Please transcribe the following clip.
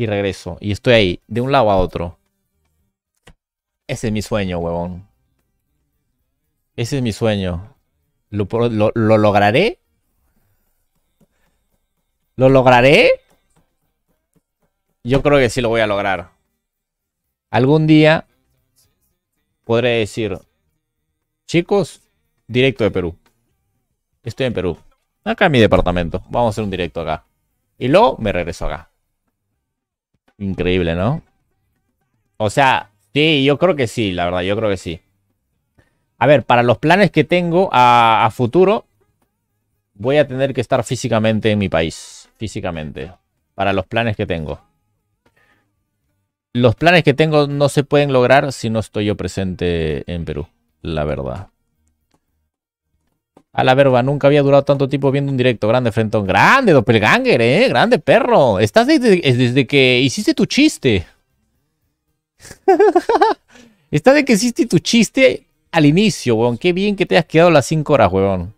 y regreso. Y estoy ahí, de un lado a otro. Ese es mi sueño, huevón. Ese es mi sueño. ¿Lo, lo, lo lograré? ¿Lo lograré? Yo creo que sí lo voy a lograr. Algún día podré decir, chicos, directo de Perú. Estoy en Perú. Acá en mi departamento. Vamos a hacer un directo acá. Y luego me regreso acá. Increíble, ¿no? O sea, sí, yo creo que sí, la verdad, yo creo que sí. A ver, para los planes que tengo a, a futuro, voy a tener que estar físicamente en mi país. Físicamente. Para los planes que tengo. Los planes que tengo no se pueden lograr si no estoy yo presente en Perú. La verdad. A la verba, nunca había durado tanto tiempo viendo un directo. Grande, Frentón. Grande, Doppelganger, eh. Grande, perro. Estás desde, que hiciste tu chiste. Estás de que hiciste tu chiste al inicio, weón. Qué bien que te has quedado las 5 horas, weón.